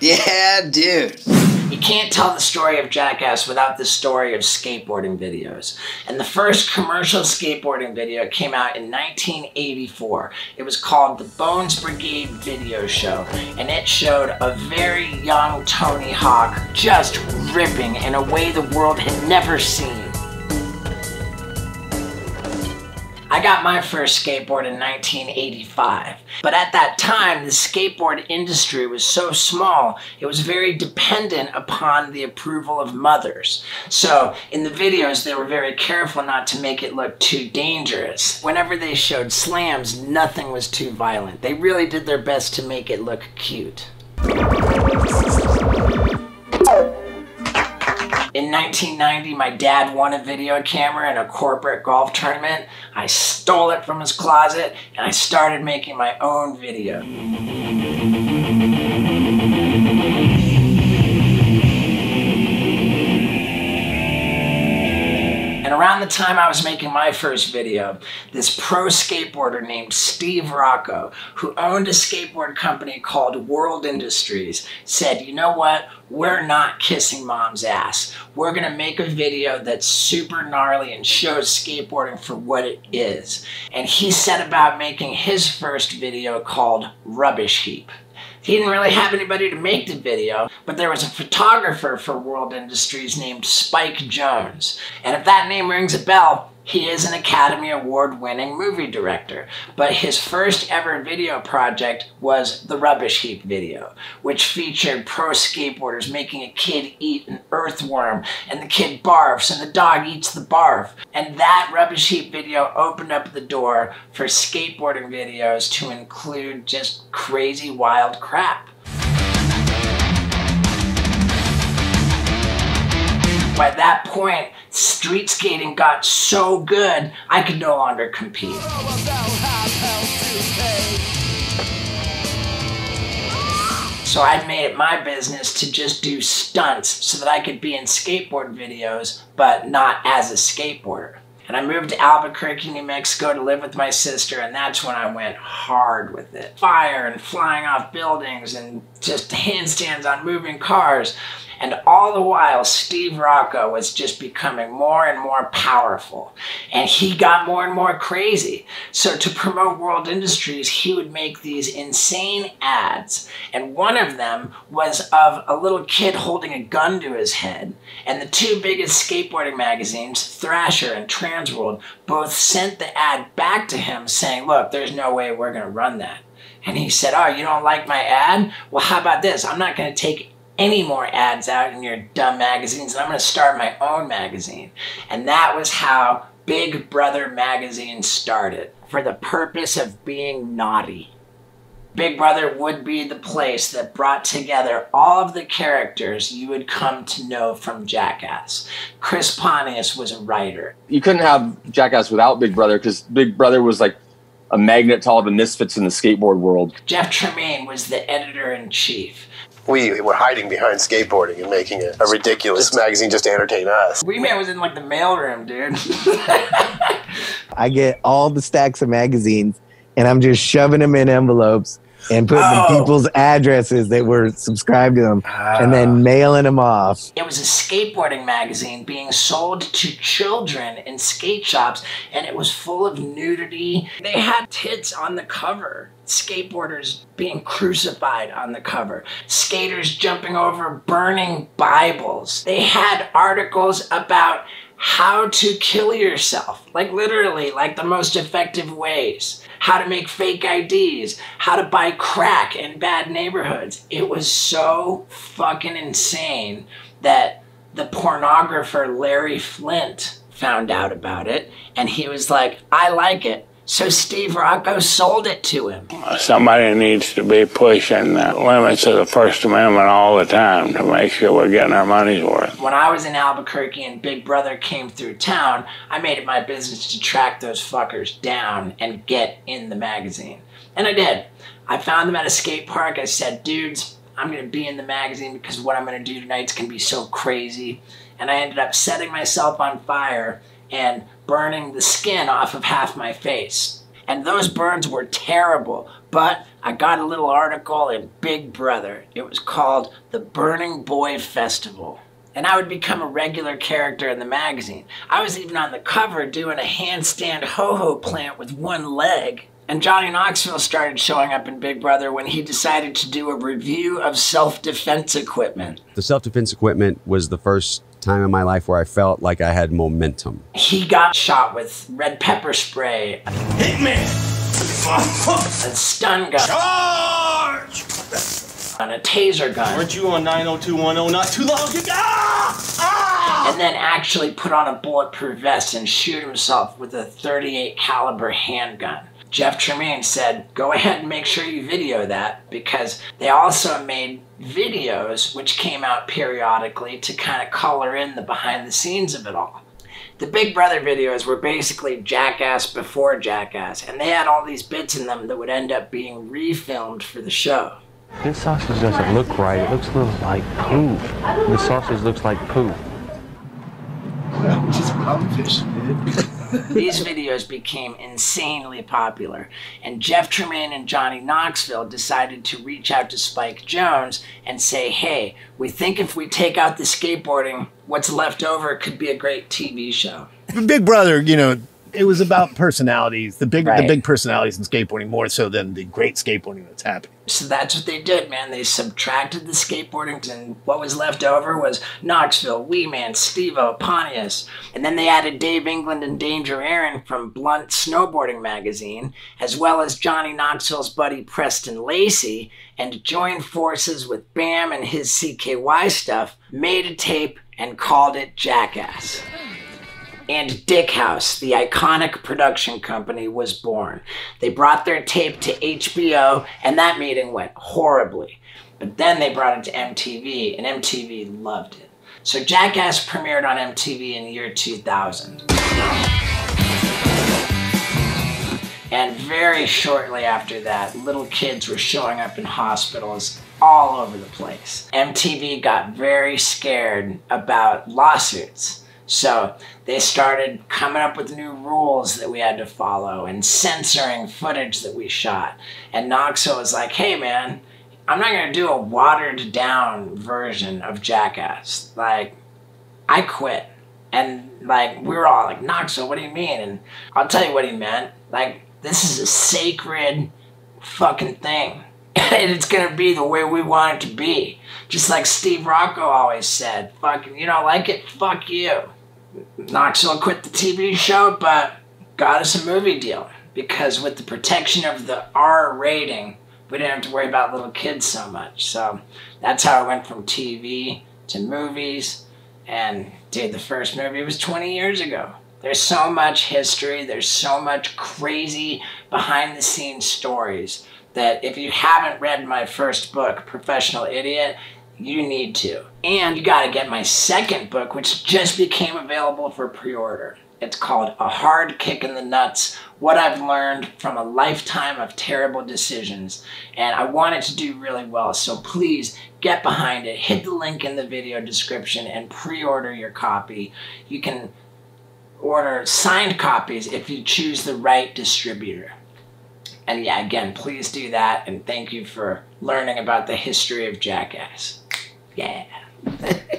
Yeah, dude. You can't tell the story of Jackass without the story of skateboarding videos. And the first commercial skateboarding video came out in 1984. It was called the Bones Brigade Video Show, and it showed a very young Tony Hawk just ripping in a way the world had never seen. I got my first skateboard in 1985. But at that time, the skateboard industry was so small, it was very dependent upon the approval of mothers. So in the videos, they were very careful not to make it look too dangerous. Whenever they showed slams, nothing was too violent. They really did their best to make it look cute. In 1990, my dad won a video camera in a corporate golf tournament. I stole it from his closet and I started making my own video. Time I was making my first video, this pro skateboarder named Steve Rocco, who owned a skateboard company called World Industries, said, you know what? We're not kissing mom's ass. We're gonna make a video that's super gnarly and shows skateboarding for what it is. And he set about making his first video called Rubbish Heap. He didn't really have anybody to make the video, but there was a photographer for World Industries named Spike Jonze. And if that name rings a bell, he is an Academy Award winning movie director, but his first ever video project was the Rubbish Heap video, which featured pro skateboarders making a kid eat an earthworm, and the kid barfs, and the dog eats the barf. And that Rubbish Heap video opened up the door for skateboarding videos to include just crazy wild crap. By that point, street skating got so good, I could no longer compete. So I made it my business to just do stunts so that I could be in skateboard videos, but not as a skateboarder. And I moved to Albuquerque, New Mexico to live with my sister, and that's when I went hard with it. Fire and flying off buildings and just handstands on moving cars. And all the while, Steve Rocco was just becoming more and more powerful. And he got more and more crazy. So to promote World Industries, he would make these insane ads. And one of them was of a little kid holding a gun to his head. And the two biggest skateboarding magazines, Thrasher and Transworld, both sent the ad back to him saying, look, there's no way we're going to run that. And he said, Oh, you don't like my ad? Well, how about this? I'm not going to take any more ads out in your dumb magazines, and I'm going to start my own magazine. And that was how Big Brother magazine started for the purpose of being naughty. Big Brother would be the place that brought together all of the characters you would come to know from Jackass. Chris Pontius was a writer. You couldn't have Jackass without Big Brother because Big Brother was like a magnet to all the misfits in the skateboard world. Jeff Tremaine was the editor in chief we were hiding behind skateboarding and making a, a ridiculous magazine just to entertain us. Wee Man was in like the mailroom, dude. I get all the stacks of magazines and I'm just shoving them in envelopes and putting oh. people's addresses that were subscribed to them and then ah. mailing them off. It was a skateboarding magazine being sold to children in skate shops and it was full of nudity. They had tits on the cover. Skateboarders being crucified on the cover. Skaters jumping over burning Bibles. They had articles about how to kill yourself. Like literally, like the most effective ways. How to make fake IDs. How to buy crack in bad neighborhoods. It was so fucking insane that the pornographer Larry Flynt found out about it and he was like, I like it. So Steve Rocco sold it to him. Somebody needs to be pushing the limits of the First Amendment all the time to make sure we're getting our money's worth. When I was in Albuquerque and Big Brother came through town, I made it my business to track those fuckers down and get in the magazine. And I did. I found them at a skate park. I said, dudes, I'm going to be in the magazine because what I'm going to do tonight's going to be so crazy. And I ended up setting myself on fire and burning the skin off of half my face. And those burns were terrible, But I got a little article in Big Brother. It was called The Burning Boy Festival. And I would become a regular character in the magazine. I was even on the cover doing a handstand ho ho plant with one leg. And Johnny Knoxville started showing up in Big Brother when he decided to do a review of self defense equipment. The self defense equipment was the first time in my life where I felt like I had momentum. He got shot with red pepper spray, Hitman! a stun gun, Charge! and a taser gun. Weren't you on 90210 not too long ago? Ah! and then actually put on a bulletproof vest and shoot himself with a 38 caliber handgun. Jeff Tremaine said, "Go ahead and make sure you video that because they also made videos which came out periodically to kind of color in the behind the scenes of it all." The Big Brother videos were basically Jackass before Jackass, and they had all these bits in them that would end up being refilmed for the show. This sausage doesn't look right. It looks a little like poop. The sausage looks like poop. Just pump fish, dude. These videos became insanely popular, and Jeff Tremaine and Johnny Knoxville decided to reach out to Spike Jonze and say, hey, we think if we take out the skateboarding, what's left over could be a great TV show. Big Brother, you know, it was about personalities, the big, the big personalities in skateboarding more so than the great skateboarding that's happening. So that's what they did, man. They subtracted the skateboarding, and what was left over was Knoxville, Wee Man, Steve-O, Pontius. And then they added Dave England and Danger Ehren from Blunt Snowboarding Magazine, as well as Johnny Knoxville's buddy Preston Lacy, and joined forces with Bam and his CKY stuff, made a tape, and called it Jackass and Dickhouse, the iconic production company, was born. They brought their tape to HBO, and that meeting went horribly. But then they brought it to MTV, and MTV loved it. So Jackass premiered on MTV in the year 2000. And very shortly after that, little kids were showing up in hospitals all over the place. MTV got very scared about lawsuits. So they started coming up with new rules that we had to follow and censoring footage that we shot. And Knoxville was like, hey man, I'm not gonna do a watered down version of Jackass. Like, I quit. And like we were all like, Knoxville, what do you mean? And I'll tell you what he meant. Like, this is a sacred fucking thing. and it's gonna be the way we want it to be. Just like Steve Rocco always said, fucking you don't like it, fuck you. Knoxville quit the TV show, but got us a movie deal. Because with the protection of the R rating, we didn't have to worry about little kids so much. So that's how it went from TV to movies. And dude, the first movie was 20 years ago. There's so much history, there's so much crazy behind the scenes stories that if you haven't read my first book, Professional Idiot, you need to. And you gotta get my second book, which just became available for pre order. It's called A Hard Kick in the Nuts What I've Learned from a Lifetime of Terrible Decisions. And I want it to do really well, so please get behind it. Hit the link in the video description and pre order your copy. You can order signed copies if you choose the right distributor. And yeah, again, please do that. And thank you for learning about the history of Jackass. Yeah.